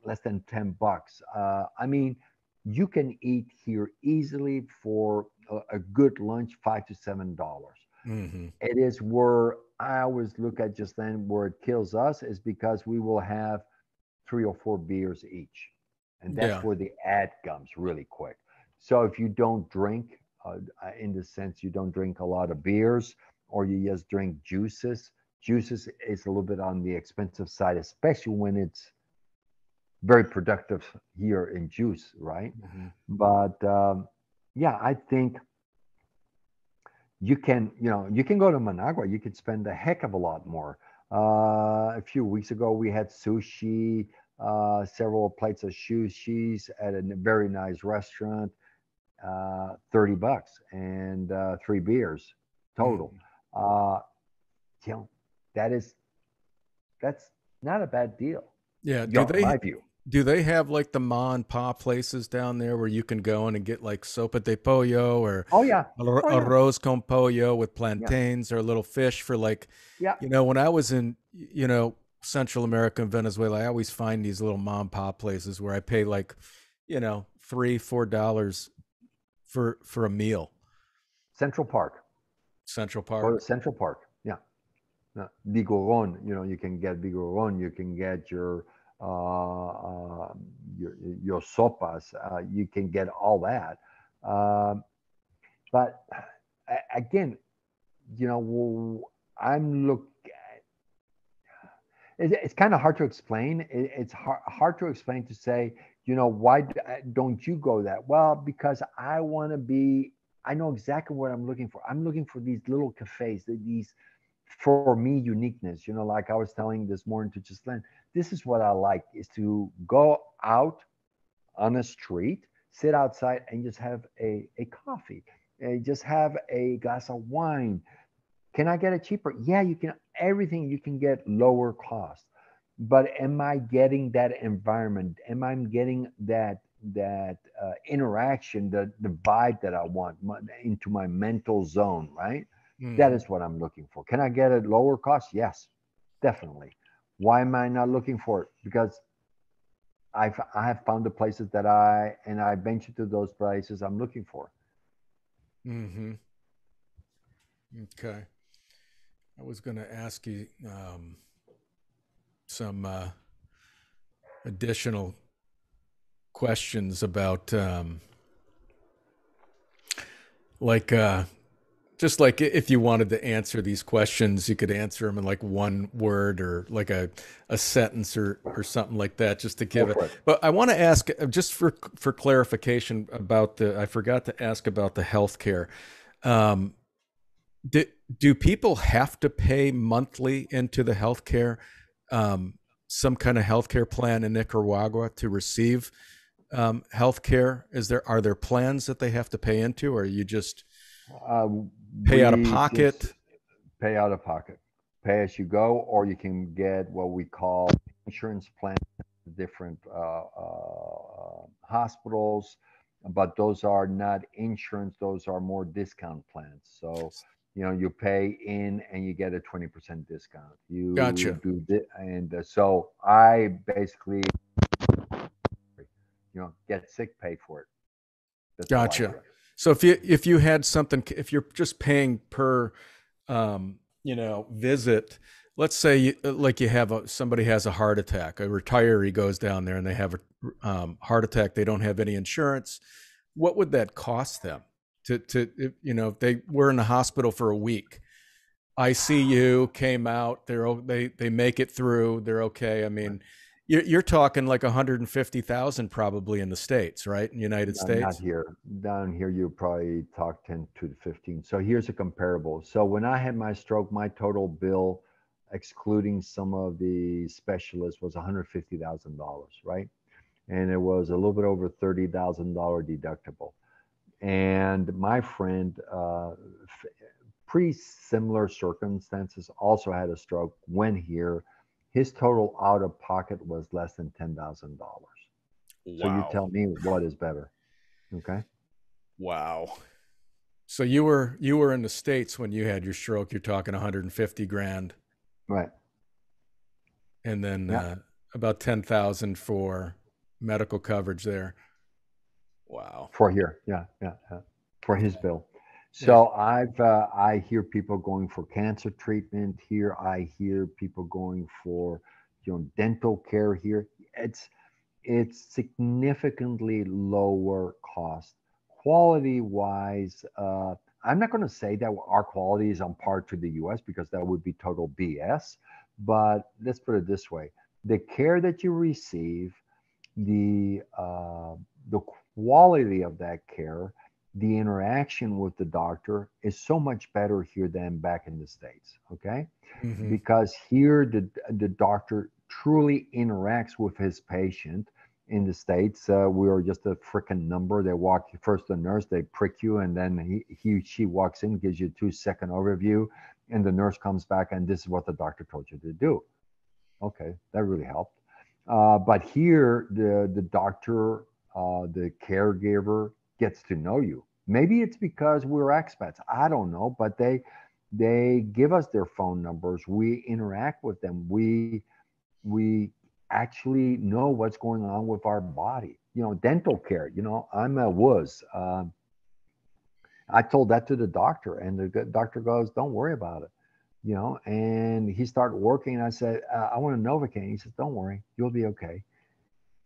less than 10 bucks. Uh, I mean, you can eat here easily for a, good lunch, five to seven dollars. Mm-hmm. It is where I always look at just then where it kills us is because we will have three or four beers each, and that's yeah. where the ad comes really quick. So if you don't drink, uh, in the sense you don't drink a lot of beers, or you just drink juices, juices is a little bit on the expensive side, especially when it's very productive here in juice, right? Mm-hmm. But um, yeah, I think you can, you know, you can go to Managua. You could spend a heck of a lot more. Uh, a few weeks ago, we had sushi, uh, several plates of sushi at a very nice restaurant, uh, 30 bucks and uh, three beers total. Mm. you know, that is, that's not a bad deal. Yeah, do they, my view. Do they have like the ma and pa places down there where you can go in and get like sopa de pollo or oh yeah, oh, yeah. arroz con pollo with plantains yeah. or a little fish for like yeah. You know, when I was in you know Central America and Venezuela, I always find these little mom and pop places where I pay like you know three four dollars for for a meal. Central Park. Central Park. Or Central Park. Yeah. Uh, Vigorón, you know, you can get Vigorón, you can get your your, your sopas, uh, you can get all that. Um, but again, you know, I'm look. It's kind of hard to explain. It's hard, hard to explain to say, you know, why don't you go that? Well, because I want to be I know exactly what I'm looking for. I'm looking for these little cafes, these for me uniqueness. You know, like I was telling this morning to just Ghislaine, this is what I like is to go out on a street, sit outside and just have a, a coffee, and just have a glass of wine. Can I get it cheaper? Yeah, you can. Everything you can get lower cost. But am I getting that environment? Am I getting that that uh, interaction, the the vibe that I want my, into my mental zone? Right. Mm. That is what I'm looking for. Can I get it lower cost? Yes, definitely. Why am I not looking for it? Because I've I have found the places that I and I venture to those places I'm looking for. Mm-hmm. Okay. I was going to ask you um, some uh, additional questions about, um, like, uh, just like if you wanted to answer these questions, you could answer them in like one word or like a, a sentence or, or something like that, just to give it. it. But I want to ask uh, just for for clarification about the. I forgot to ask about the healthcare. Um, do, do people have to pay monthly into the healthcare, um, some kind of healthcare plan in Nicaragua to receive um, healthcare? Is there are there plans that they have to pay into, or you just uh, pay out of pocket? Pay out of pocket, pay as you go, or you can get what we call insurance plans, different uh, uh, hospitals, but those are not insurance; those are more discount plans. So you know you pay in and you get a 20% discount. You gotcha. do and uh, so i basically you know get sick pay for it. That's gotcha so if you if you had something if you're just paying per um you know visit let's say you, like you have a somebody has a heart attack a retiree goes down there and they have a um, heart attack they don't have any insurance what would that cost them to to you know if they were in the hospital for a week? Icu came out they're they they make it through they're okay. I mean you're, you're talking like 150000 probably in the states right? In the united not, states? not here. Down here you probably talk 10 to 15 so here's a comparable. So when i had my stroke my total bill excluding some of the specialists was $150000 right? And it was a little bit over $30000 deductible. And my friend, uh, pretty similar circumstances, also had a stroke. Went here. His total out of pocket was less than ten thousand dollars. Wow. So you tell me what is better. Okay. Wow. So you were you were in the states when you had your stroke. You're talking 150 grand. Right. And then yeah. uh, about 10,000 for medical coverage there. Wow. For here, yeah, yeah, yeah. for his bill. So yeah. I've uh, I hear people going for cancer treatment here. I hear people going for you know dental care here. It's it's significantly lower cost. Quality wise, uh, I'm not going to say that our quality is on par to the U.S. because that would be total BS. But let's put it this way: the care that you receive, the uh, the quality of that care, the interaction with the doctor is so much better here than back in the States. Okay. Mm-hmm. Because here the, the doctor truly interacts with his patient. In the States, uh, we are just a freaking number. They walk first the nurse, they prick you, and then he, he she walks in, gives you a two second overview, and the nurse comes back, and this is what the doctor told you to do. Okay, that really helped. Uh, but here, the the doctor uh, the caregiver gets to know you. Maybe it's because we're expats. I don't know, but they they give us their phone numbers. We interact with them. We we actually know what's going on with our body. You know, dental care. You know, I'm a was. Uh, I told that to the doctor, and the doctor goes, "Don't worry about it." You know, and he started working. I said, uh, "I want a Novocaine." He says, "Don't worry, you'll be okay."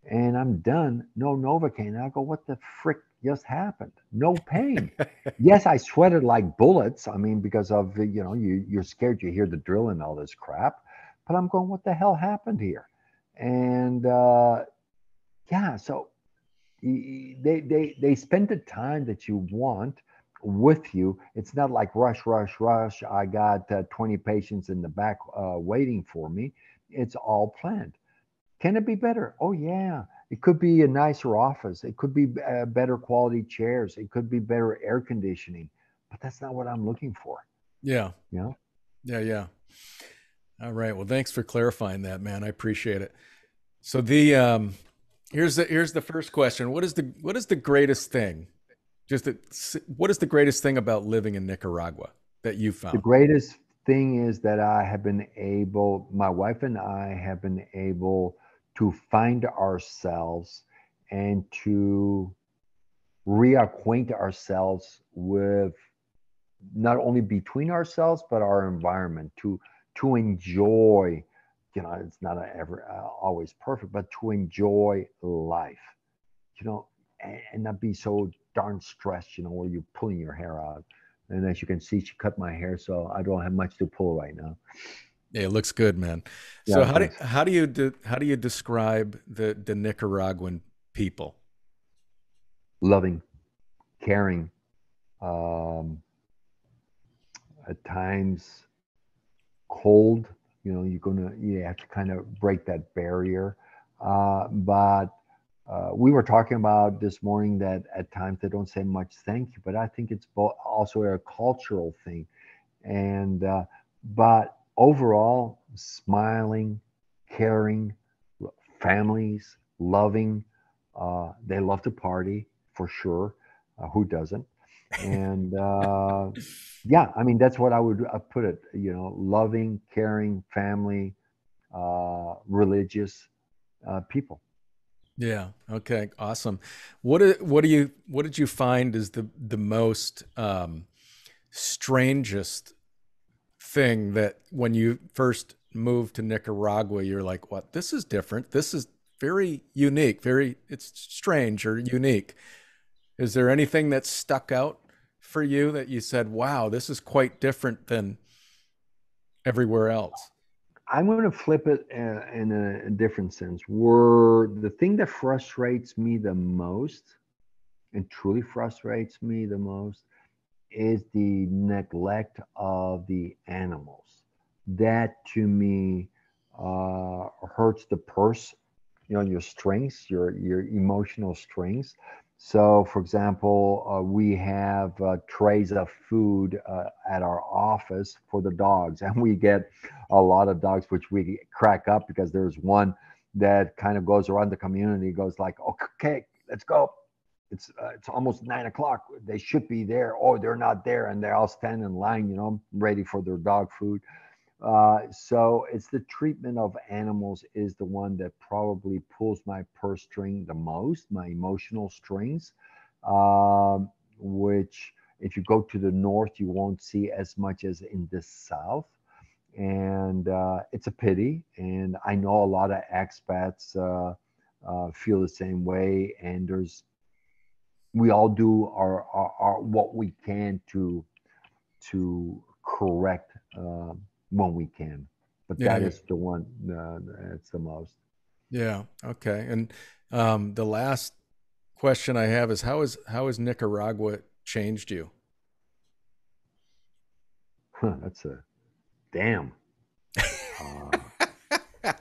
and I'm done. No Novocaine. I go, what the frick just happened? No pain. yes, I sweated like bullets. I mean, because of you know, you you're scared you hear the drill and all this crap. But I'm going, what the hell happened here? And uh, yeah, so they they they spend the time that you want. with you. It's not like rush, rush, rush. I got uh, 20 patients in the back uh, waiting for me. It's all planned. Can it be better? Oh, yeah. It could be a nicer office. It could be uh, better quality chairs. It could be better air conditioning. But that's not what I'm looking for. Yeah. You know? Yeah, yeah. All right. Well, thanks for clarifying that, man. I appreciate it. So the um here's the here's the first question. What is the what is the greatest thing? Just the, what is the greatest thing about living in Nicaragua that you found? The greatest thing is that I have been able, my wife and I have been able to find ourselves and to reacquaint ourselves with not only between ourselves but our environment to to enjoy you know it's not ever uh, always perfect but to enjoy life you know and, and, not be so darn stressed you know where you're pulling your hair out. And as you can see she cut my hair so i don't have much to pull right now yeah, it looks good, man. Yeah, so how do how do you de, how do you describe the the Nicaraguan people? Loving, caring, um, at times cold. You know, you're gonna you have to kind of break that barrier. Uh, but uh, we were talking about this morning that at times they don't say much thank you, but I think it's also a cultural thing. And uh, but overall, smiling, caring, families, loving. Uh, they love to party for sure. Uh, who doesn't? and [LAUGHS] uh, yeah, I mean that's what I would uh, put it. You know, loving, caring, family, uh, religious uh, people. Yeah. Okay. Awesome. What what do you what did you find is the the most um, strangest thing that when you first moved to Nicaragua, you're like, what? This is different. This is very unique. Very it's strange or unique. Is there anything that stuck out for you that you said, wow, this is quite different than everywhere else? I'm going to flip it in a, a different sense. Were the thing that frustrates me the most, and truly frustrates me the most, is the neglect of the animals. That to me uh, hurts the purse, you know, your strengths, your your emotional strengths. So, for example, uh, we have uh, trays of food uh, at our office for the dogs, and we get a lot of dogs, which we crack up because there's one that kind of goes around the community, goes like, "Okay, let's go." It's uh, it's almost nine o'clock. They should be there. Oh, they're not there, and they all stand in line, you know, ready for their dog food. Uh, so it's the treatment of animals is the one that probably pulls my purse string the most, my emotional strings, um, which if you go to the north, you won't see as much as in the south. And uh, it's a pity. And I know a lot of expats uh, uh, feel the same way. And there's, we all do our, our, our what we can to, to correct um, when we can. But yeah, that yeah. is the one uh, that's the most. Yeah. Okay. And um, the last question I have is how is how has Nicaragua changed you? Huh, that's a damn. [LAUGHS] Uh,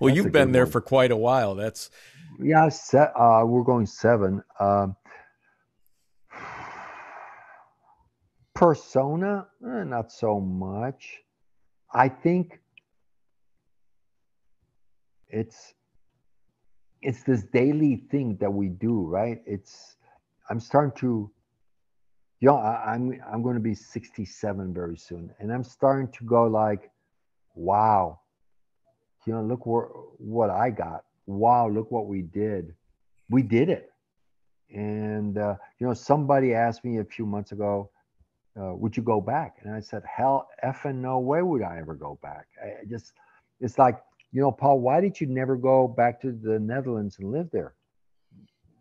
well, you've been there one. for quite a while. That's yeah. Uh, we're going seven. Um, persona, eh, not so much. I think it's it's this daily thing that we do, right? It's I'm starting to you know, I, I'm I'm going to be 67 very soon, and I'm starting to go like, wow, you know, look where, what I got. Wow, look what we did. We did it. And uh, you know, somebody asked me a few months ago, uh, would you go back? And I said, hell, effing no way would I ever go back. I just, it's like, you know, Paul, why did you never go back to the Netherlands and live there?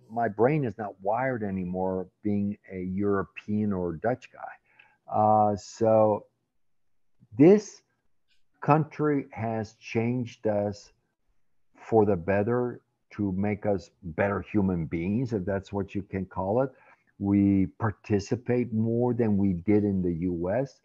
My brain is not wired anymore being a European or Dutch guy. Uh, so this country has changed us for the better to make us better human beings, if that's what you can call it We participate more than we did in the US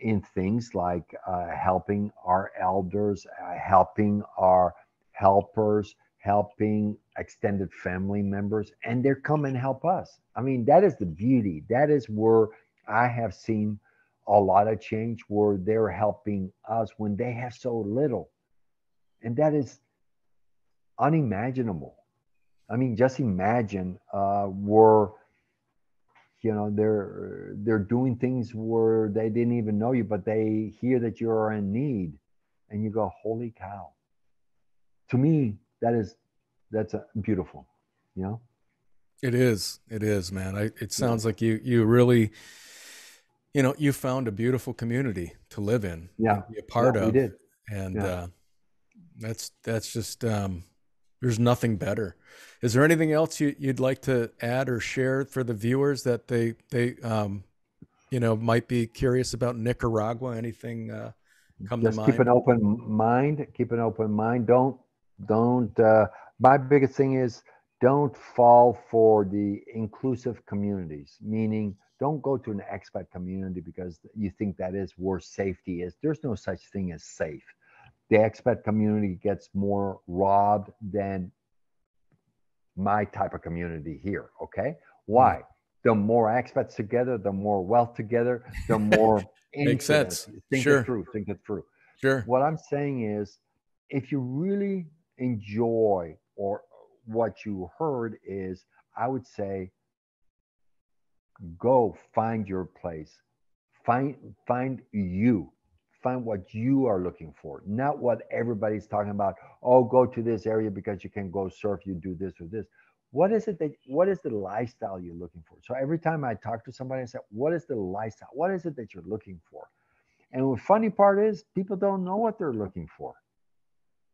in things like uh, helping our elders, uh, helping our helpers, helping extended family members, and they're come and help us. I mean, that is the beauty. That is where I have seen a lot of change where they're helping us when they have so little. And that is unimaginable. I mean, just imagine uh, where you know they're they're doing things where they didn't even know you, but they hear that you are in need, and you go, "Holy cow!" To me, that is that's a, beautiful. You know. It is. It is, man. I, it sounds yeah. like you you really, you know, you found a beautiful community to live in. Yeah. be a part yeah, of. We did. And yeah. uh, that's that's just um, there's nothing better. Is there anything else you, would like to add or share for the viewers that they they um, you know might be curious about Nicaragua? Anything uh, come Just to mind? keep an open mind. Keep an open mind. Don't don't. Uh, my biggest thing is don't fall for the inclusive communities. Meaning, don't go to an expat community because you think that is where safety is. There's no such thing as safe the expat community gets more robbed than my type of community here. Okay. Why? Mm. The more expats together, the more wealth together, the more [LAUGHS] makes sense. Think sure. it through. Think it through. Sure. What I'm saying is, if you really enjoy or what you heard is, I would say, go find your place. Find find you find what you are looking for, not what everybody's talking about. Oh, go to this area because you can go surf, you do this or this. What is it that what is the lifestyle you're looking for? So every time I talk to somebody, I say, What is the lifestyle? What is it that you're looking for? And the funny part is people don't know what they're looking for.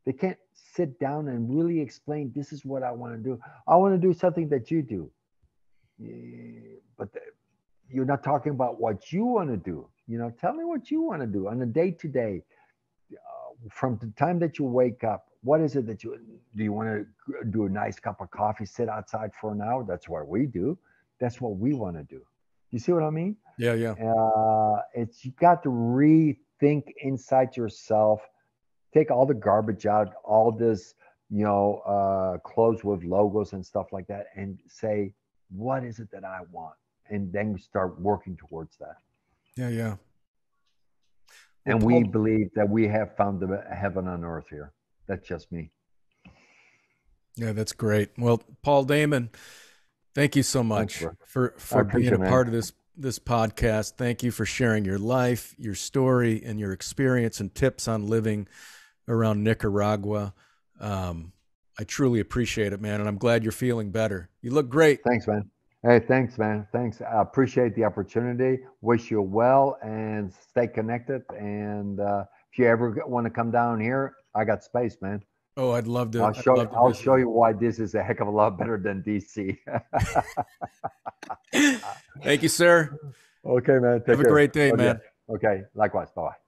They can't sit down and really explain this is what I want to do. I want to do something that you do. Yeah, But you're not talking about what you want to do you know, tell me what you want to do on a day to day. From the time that you wake up, what is it that you do? You want to do a nice cup of coffee, sit outside for an hour? That's what we do. That's what we want to do. You see what I mean? Yeah, yeah. Uh, it's you got to rethink inside yourself. Take all the garbage out, all this, you know, uh, clothes with logos and stuff like that, and say, what is it that I want? And then start working towards that. Yeah, yeah. and we believe that we have found the heaven on earth here. That's just me. Yeah, that's great. Well, Paul Daemen, thank you so much Thanks, for for being a part of this this podcast. Thank you for sharing your life, your story, and your experience and tips on living around Nicaragua. Um, I truly appreciate it, man, and I'm glad you're feeling better. You look great. Thanks, man. Hey, thanks, man. Thanks. I appreciate the opportunity. Wish you well and stay connected. And uh, if you ever want to come down here, I got space, man. Oh, I'd love to. I'll show. you, I'll show you why this is a heck of a lot better than DC. [LAUGHS] Thank you, sir. [LAUGHS] Okay, man. Take Have care. a great day, okay. man. Okay. Likewise. Bye bye.